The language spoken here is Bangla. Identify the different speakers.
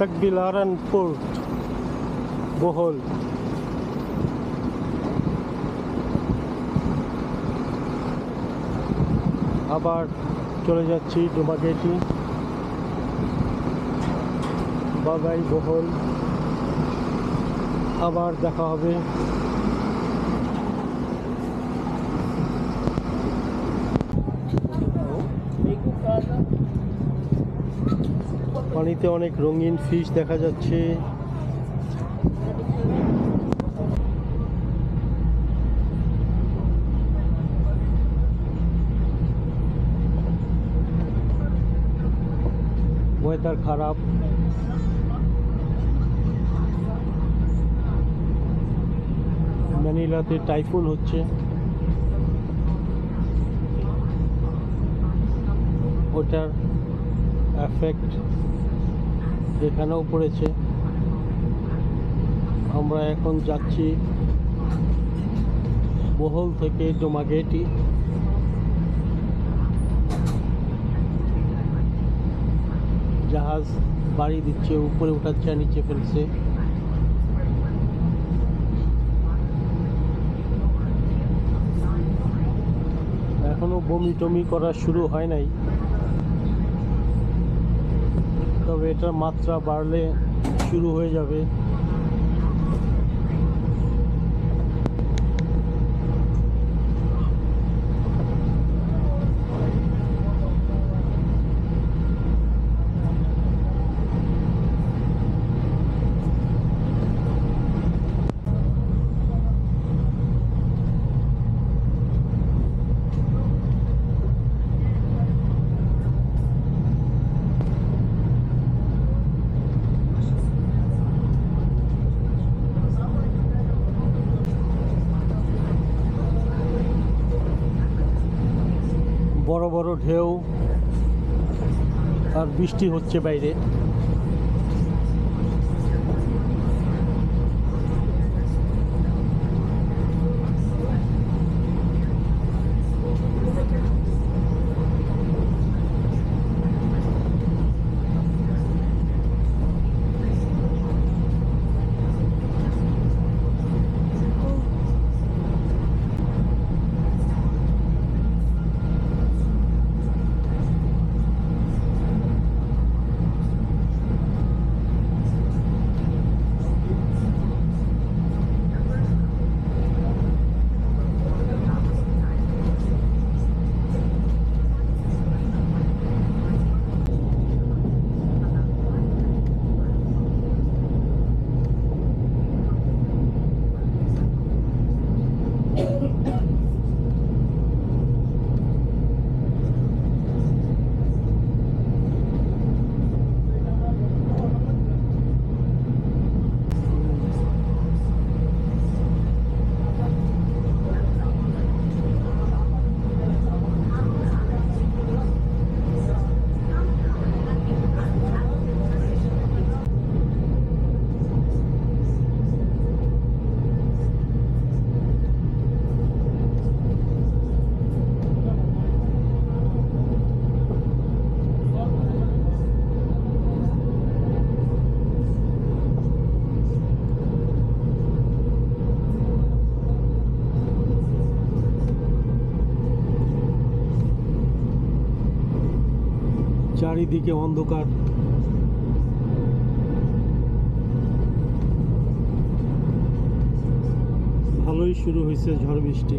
Speaker 1: তাকবিলারান Port, Bohol. আবার চলে যাচ্ছি ডোমাগেটি বাগাই বহল আবার দেখা হবে পানিতে অনেক রঙিন ফিশ দেখা যাচ্ছে। ওয়েদার খারাপ। ম্যানিলাতে টাইফুন হচ্ছে। ওটার এফেক্ট এখানেও পড়েছে। আমরা এখন যাচ্ছি বহল থেকে ডোমাগেটি জাহাজ বাড়ি দিচ্ছে, উপরে উঠাচ্ছে নিচে ফেলছে। এখনও বমি টমি করা শুরু হয় নাই। তবে এটার মাত্রা বাড়লে শুরু হয়ে যাবে ঢেউ আর বৃষ্টি হচ্ছে বাইরে। চারিদিকে অন্ধকার। ভালোই শুরু হয়েছে ঝড় বৃষ্টি।